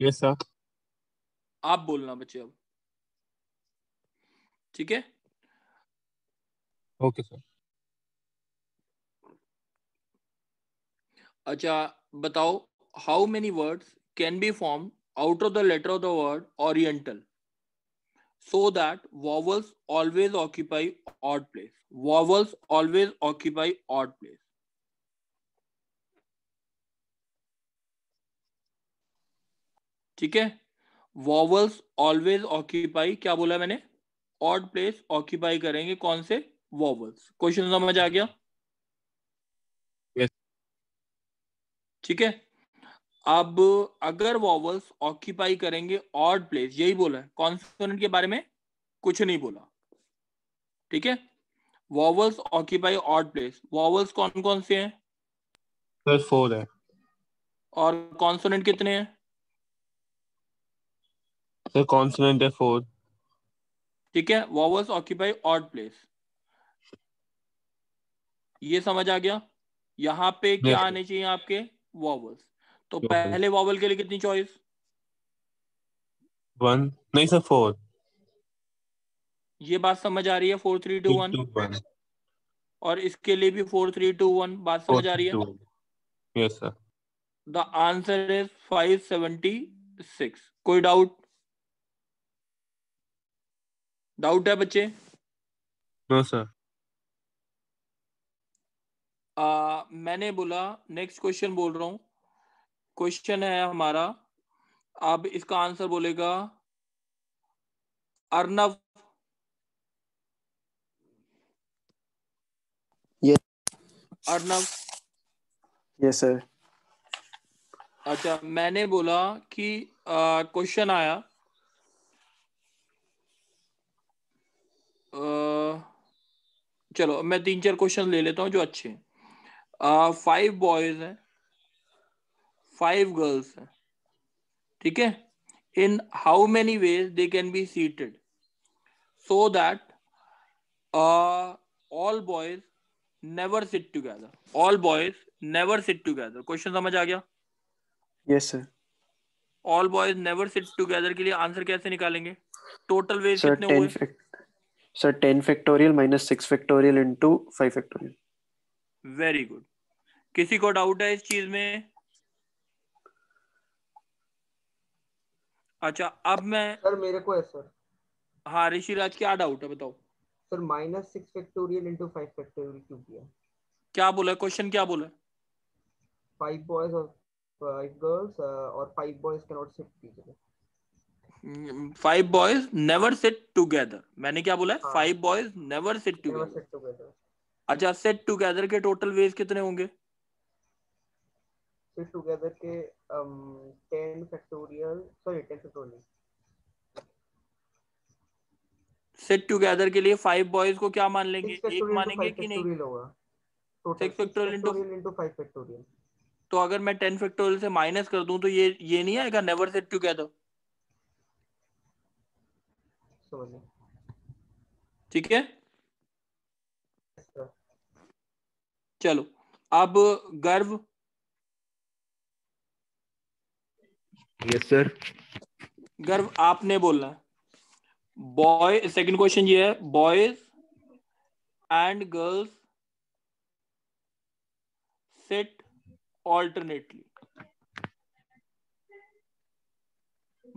Yes sir आप बोलना बच्चे अब। ठीक है? ओके सर अच्छा बताओ how many words can be form out of the letter of the word oriental so that vowels always occupy odd place. Vowels always occupy odd place. ठीक है? वॉवल्स ऑलवेज ऑक्यूपाई क्या बोला मैंने? Odd place occupy करेंगे कौन से? Vowels question समझ आ गया? Yes. ठीक है? अब अगर वॉवल्स ऑक्यूपाई करेंगे ऑड प्लेस यही बोला है। कॉन्सोनेंट के बारे में कुछ नहीं बोला। ठीक है? Vowels occupy odd place vowels कौन कौन से हैं? सर फोर है और कॉन्सोनेंट कितने हैं? सर कॉन्सोनेंट है फोर ठीक है वॉवल्स ऑक्यूपाई ऑड प्लेस ये समझ आ गया? यहाँ पे क्या. आने चाहिए आपके? वॉवल्स तो. पहले वॉवल के लिए कितनी चॉइस वन नहीं सर फोर ये बात समझ आ रही है four three two one one और इसके लिए भी फोर थ्री टू वन बात समझ आ रही है? Yes sir the answer is five seventy six कोई डाउट डाउट है बच्चे? नो सर आ, मैंने बोला नेक्स्ट क्वेश्चन बोल रहा हूँ। क्वेश्चन है हमारा। अब इसका आंसर बोलेगा Arnav. Yes. Arnav. Yes sir अच्छा मैंने बोला कि क्वेश्चन आया। चलो मैं तीन चार क्वेश्चन ले लेता हूँ जो अच्छे हैं। फाइव बॉयज़ हैं फाइव गर्ल्स हैं ठीक है? In how many ways they can be seated so that all boys never sit together all boys never sit together question समझ आ गया? Yes sir all boys never sit together के लिए answer कैसे निकालेंगे? टोटल वेज कितने हुए? Sir ten factorial minus six factorial into five factorial very good किसी को डाउट है इस चीज़ में? अच्छा अब मैं सर मेरे को है सर हाँ ऋषिराज क्या डाउट है बताओ। Sir minus six factorial into five factorial क्यों किया? क्या बोला? क्वेश्चन क्या बोला? फाइव बॉयज़ और फाइव गर्ल्स और five boys can not sit together five boys never sit together मैंने क्या बोला है। Five boys never sit together अच्छा सेट टुगेदर के टोटल वेज कितने होंगे? सिट टुगेदर के ten factorial sorry ten factorial set together के लिए फाइव बॉयज़ को क्या मान लेंगे? एक मानेंगे कि नहीं? into- factorial into five factorial तो अगर मैं टेन फैक्टोरियल से माइनस कर दूँ तो ये ये नहीं आएगा? नेवर सेट टुगेदर ठीक है? चलो अब गर्व। यस सर गर्व आपने बोलना। है बॉय सेकंड क्वेश्चन ये है। Boys and girls set alternately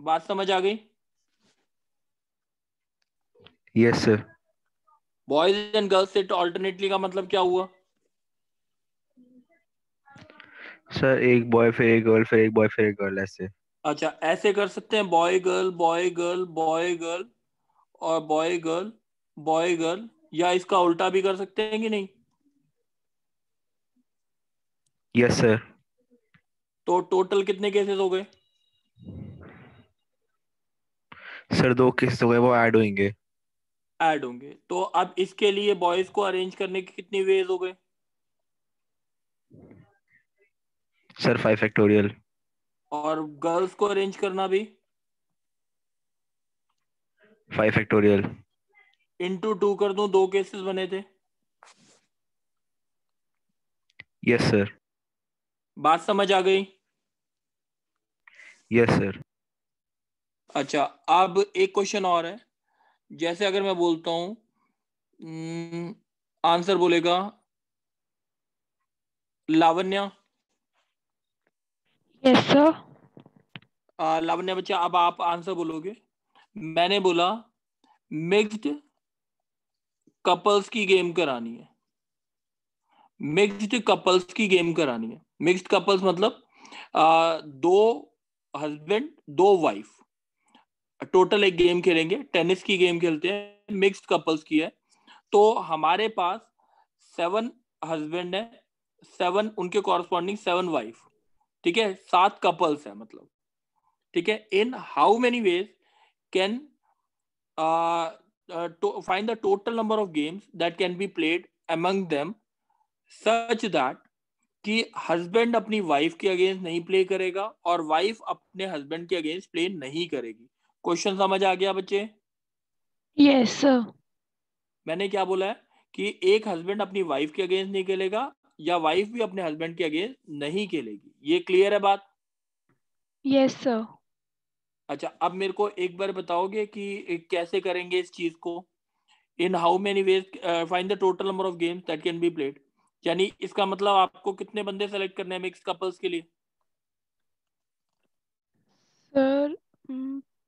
बात समझ आ गई? Yes sir boys and girls set alternately का मतलब क्या हुआ? सर एक बॉय फिर एक गर्ल फिर एक बॉय फिर एक गर्ल ऐसे। अच्छा ऐसे कर सकते हैं boy girl boy girl boy girl और बॉय गर्ल बॉय गर्ल या इसका उल्टा भी कर सकते हैं कि नहीं? यस सर तो टोटल कितने केसेस हो गए? सर दो केसेस हो गए वो ऐड होंगे। ऐड होंगे। तो अब इसके लिए बॉयज़ को अरेंज करने की कितनी वेज हो गए सर फाइव फैक्टोरियल और गर्ल्स को अरेंज करना भी? फाइव फैक्टोरियल इंटू टू कर दूँ दो केसेस बने थे? यस सर बात समझ आ गई? यस सर अच्छा अब एक क्वेश्चन और है। जैसे अगर मैं बोलता हूँ आंसर बोलेगा लावण्या। यस सर आ, लावण्य बच्चा अब आप आंसर बोलोगे। मैंने बोला मिक्स्ड कपल्स की गेम करानी है। मिक्स्ड कपल्स की गेम करानी है। मिक्स्ड कपल्स मतलब आ, दो हस्बैंड दो वाइफ टोटल एक गेम खेलेंगे, टेनिस की गेम खेलते हैं, मिक्स्ड कपल्स की है। तो हमारे पास सेवन हस्बैंड है, सेवन उनके कॉरस्पॉन्डिंग सेवन वाइफ ठीक है? सात कपल्स है मतलब ठीक है? In how many ways can find the total number of games that can be played among them such that कि हस्बैंड अपनी वाइफ के अगेंस्ट नहीं प्ले करेगा और वाइफ अपने हस्बैंड के अगेंस्ट प्ले नहीं करेगी। क्वेश्चन समझ आ गया बच्चे? यस सर मैंने क्या बोला है कि एक हस्बैंड अपनी वाइफ के अगेंस्ट नहीं खेलेगा या वाइफ भी अपने हस्बैंड के अगेंस्ट नहीं खेलेगी। ये क्लियर है बात? यस yes, सर अच्छा अब मेरे को एक बार बताओगे कि कैसे करेंगे इस चीज़ को? In how many ways find the total number of games that can be played यानी इसका मतलब आपको कितने बंदे सेलेक्ट करने हैं मिक्स कपल्स के लिए? सर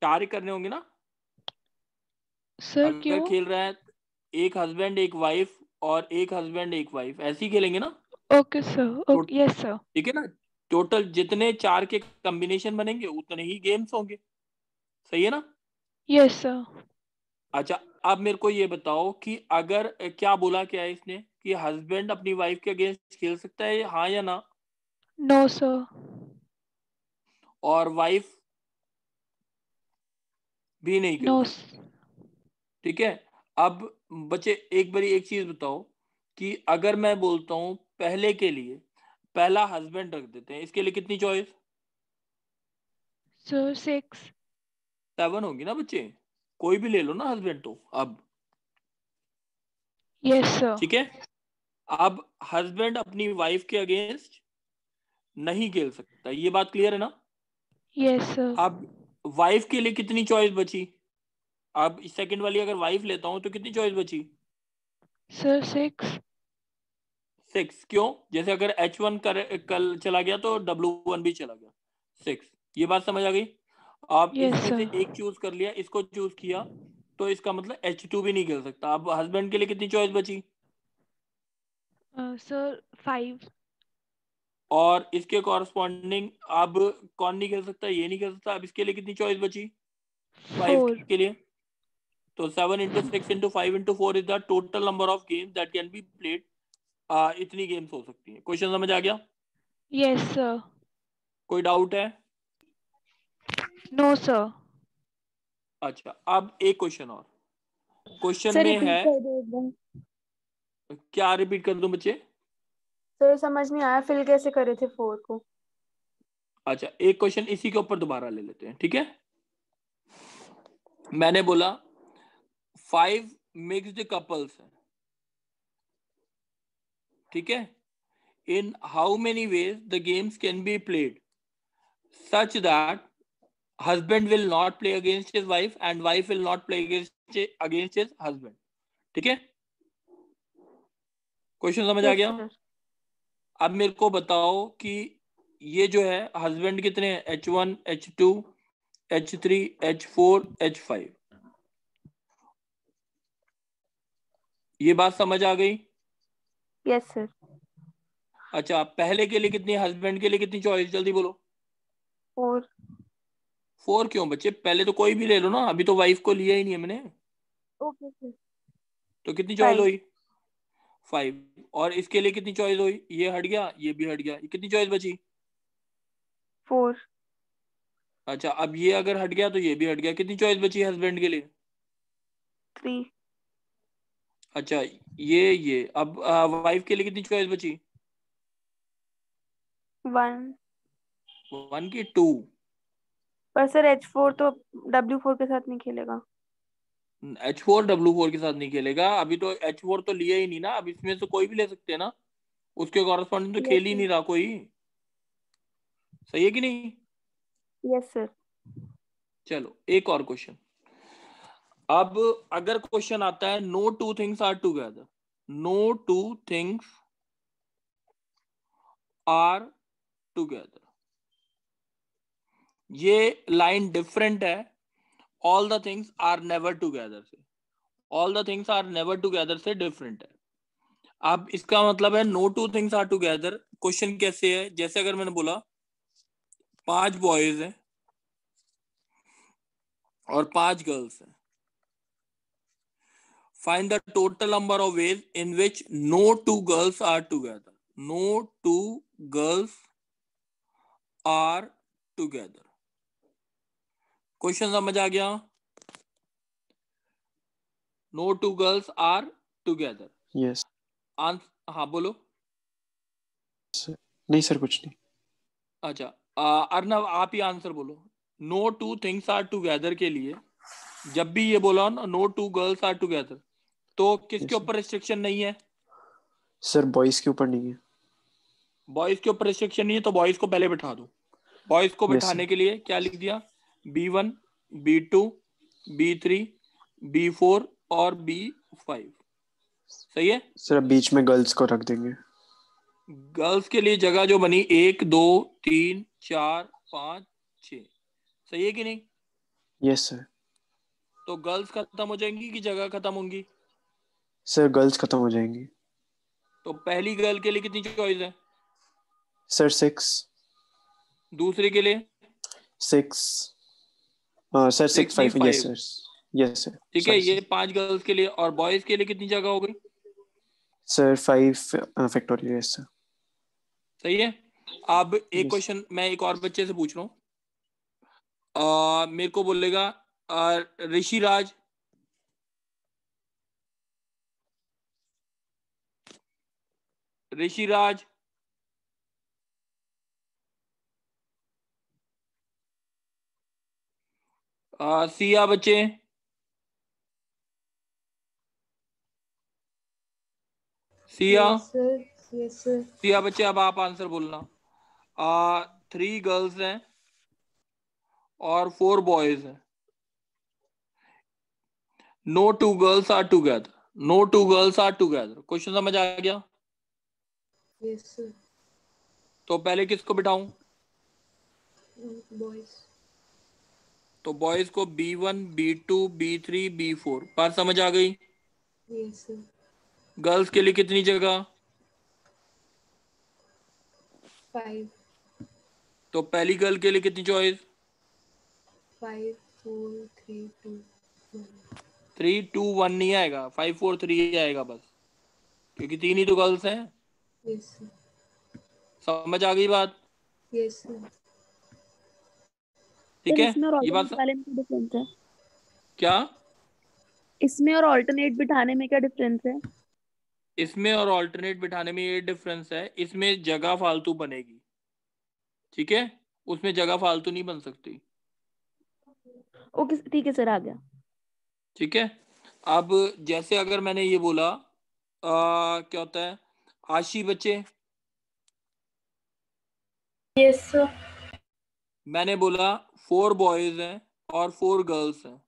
ही करने होंगे ना? सर क्यों? खेल रहा है एक हस्बैंड एक वाइफ और एक हस्बैंड एक वाइफ ऐसे ही खेलेंगे ना? ओके सर यस सर ठीक है ना? टोटल जितने चार के कॉम्बिनेशन बनेंगे उतने ही गेम्स होंगे। सही है ना? यस सर अच्छा अब मेरे को ये बताओ कि अगर क्या बोला क्या है इसने कि हस्बैंड अपनी वाइफ के अगेंस्ट खेल सकता है हाँ या ना? नो no, सर और वाइफ भी नहीं नो खेल ठीक है? अब बच्चे एक बारी एक चीज़ बताओ कि अगर मैं बोलता हूँ पहले के लिए पहला हस्बैंड रख देते हैं इसके लिए कितनी चॉइस सर सिक्स सेवन होगी ना बच्चे? कोई भी ले लो ना हस्बैंड तो अब। यस सर ठीक है? अब हस्बैंड अपनी वाइफ के अगेंस्ट नहीं खेल सकता ये बात क्लियर है ना? यस सर अब वाइफ के लिए कितनी चॉइस बची? अब सेकंड वाली अगर वाइफ लेता हूँ तो कितनी चॉइस बची? सर सिक्स सिक्स क्यों? जैसे अगर एच वन कर कल चला गया तो डब्ल्यू वन भी चला गया। सिक्स ये बात समझ आ गई? आप Yes, इसमें से एक चूज़ कर लिया इसको चूज़ किया तो इसका मतलब एच टू भी नहीं खेल सकता। अब हस्बैंड के लिए कितनी चॉइस बची? सर फाइव और इसके कॉरस्पॉन्डिंग अब कौन नहीं खेल सकता ये नहीं खेल सकता अब इसके लिए कितनी चॉइस बची? फाइव के लिए। तो seven into six into five into four is the total number of games that can be played इतनी गेम्स हो सकती हैं। क्वेश्चन समझ आ गया? यस सर कोई डाउट है? नो सर अच्छा अब एक क्वेश्चन और। क्वेश्चन में है क्या रिपीट कर दो बच्चे? सर समझ नहीं आया फिल कैसे करे थे फोर को? अच्छा एक क्वेश्चन इसी के ऊपर दोबारा ले लेते हैं ठीक है? मैंने बोला फाइव मिक्स्ड कपल्स हैं ठीक है? In how many ways the games can be played such that husband will not play against his wife and wife will not play against against his husband ठीक है? क्वेश्चन समझ आ गया. अब मेरे को बताओ कि ये जो है हस्बैंड कितने हैं? H one H two H three H four H five ये बात समझ आ गई? यस सर अच्छा पहले के लिए कितनी हस्बैंड के लिए कितनी चॉइस जल्दी बोलो। फोर फोर क्यों बच्चे? पहले तो कोई भी ले लो ना अभी तो वाइफ को लिया ही नहीं है मैंने। ओके okay, सर तो कितनी चॉइस. हुई? फाइव और इसके लिए कितनी चॉइस हुई? ये हट गया ये भी हट गया। कितनी चॉइस बची? फोर अच्छा अब ये अगर हट गया तो ये भी हट गया। कितनी चॉइस बची हस्बैंड के लिए? थ्री अच्छा ये ये। अब वाइफ के लिए कितनी चॉइस बची? वन वन की टू पर सर एच फोर तो डब्ल्यू फोर के साथ नहीं खेलेगा। एच फोर डब्ल्यू फोर के साथ नहीं खेलेगा। अभी तो एच फोर तो लिया ही नहीं ना। अब इसमें से कोई भी ले सकते हैं ना। उसके कॉरेस्पॉन्डिंग तो खेल ही नहीं रहा कोई। सही है कि नहीं? यस सर चलो एक और क्वेश्चन अब अगर क्वेश्चन आता है no two things are together no two things are together ये लाइन डिफरेंट है। All the things are never together से। All the things are never together से डिफरेंट है। अब इसका मतलब है no two things are together question कैसे है? जैसे अगर मैंने बोला, पाँच बॉयज़ हैं और पाँच गर्ल्स हैं। Find the total number of ways in which no two girls are together no two girls are together question समझ आ गया। No two girls are together yes हाँ बोलो। नहीं सर कुछ नहीं। अच्छा अर्नव आप ही आंसर बोलो। No two things are together के लिए जब भी ये बोला ना no two girls are together तो किसके ऊपर रिस्ट्रिक्शन नहीं है? सर बॉयज़ के ऊपर नहीं है। बॉयज़ के ऊपर रिस्ट्रिक्शन नहीं है तो बॉयज़ को पहले बिठा दो। बॉयज़ को बिठाने के लिए क्या लिख दिया? B one B two B three B four और बी फाइव सही है? सर बीच में गर्ल्स को रख देंगे। गर्ल्स के लिए जगह जो बनी एक दो तीन चार पाँच छ सही है कि नहीं? यस yes, सर तो गर्ल्स खत्म हो जाएँगी कि जगह खत्म होंगी? सर गर्ल्स खत्म हो जाएँगी। तो पहली गर्ल के लिए कितनी चॉइस है? सर सिक्स दूसरे के लिए? Six sir six five yes sir yes sir ठीक है ये पाँच गर्ल्स के लिए और बॉयज़ के लिए कितनी जगह हो गई? Sir five factorial yes sir सही है? अब एक क्वेश्चन Yes. मैं एक और बच्चे से पूछ रहा हूँ। मेरे को बोलेगा ऋषि राज ऋषि राज आ, सिया बच्चे। सिया। सिया बच्चे अब आप आंसर बोलना। आ थ्री गर्ल्स हैं और फोर बॉयज़ हैं। No two girls are together no two girls are together question समझ आ गया? यस सर तो पहले किसको बिठाऊं? बॉयज़ तो बॉयज़ को B one B two B three B four बात समझ आ गई? यस गर्ल्स के लिए कितनी जगह? फाइव तो पहली गर्ल के लिए कितनी choice five four three two three two one नहीं आएगा। फाइव फोर थ्री आएगा बस। क्योंकि तीन ही तो गर्ल्स हैं। यस सर समझ आ गई बात? यस सर ठीक है? ये बात alternate वाले में क्या डिफरेंस है? क्या? इसमें और ऑल्टरनेट बिठाने में क्या डिफरेंस है? इसमें और ऑल्टरनेट बिठाने में ये डिफरेंस है इसमें जगह फालतू बनेगी। ठीक है? उसमें जगह फालतू नहीं बन सकती। ओके ठीक है सर आ गया। ठीक है? अब जैसे अगर मैंने ये बोला आ, क्या होता है? आशी बच्चे। यस सर मैंने बोला फोर बॉयज़ हैं और फोर गर्ल्स हैं।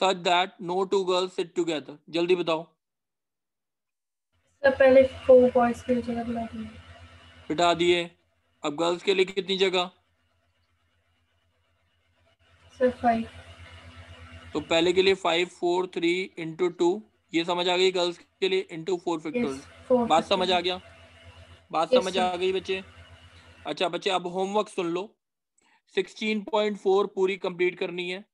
Such that no two girls sit together जल्दी बताओ। सर पहले फोर बॉयज़ की जगह बुला दी बिठा दिए। अब गर्ल्स के लिए कितनी जगह? सर फाइव तो पहले के लिए five four three into two ये समझ आ गई गर्ल्स के लिए? इंटू फोर फैक्टोरियल बात समझ आ गया? बात Yes, समझ आ गई बच्चे? अच्छा बच्चे अब होमवर्क सुन लो। 16.4 पूरी कंप्लीट करनी है।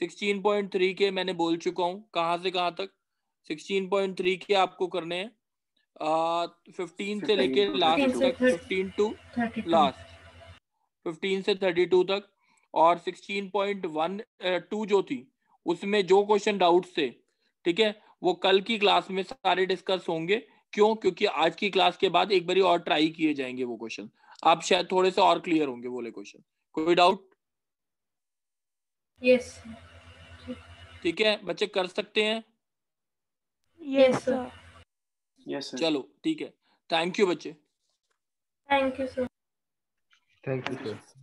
16.3 के मैंने बोल चुका हूँ। कहाँ से कहाँ तक? 16.3 के आपको करने हैं। फिफ्टीन से लेके लास्ट तक फिफ्टीन टू लास्ट 15 से 32 तक। और 16.1 टू जो थी उसमें जो क्वेश्चन डाउट थे ठीक है वो कल की क्लास में सारे डिस्कस होंगे। क्यों? क्योंकि आज की क्लास के बाद एक बारी और ट्राई किए जाएँगे वो क्वेश्चन आप शायद थोड़े से और क्लियर होंगे बोले क्वेश्चन कोई डाउट यस ठीक है बच्चे कर सकते हैं? Yes sir. यस सर चलो ठीक है. थैंक यू बच्चे. Thank you sir thank you sir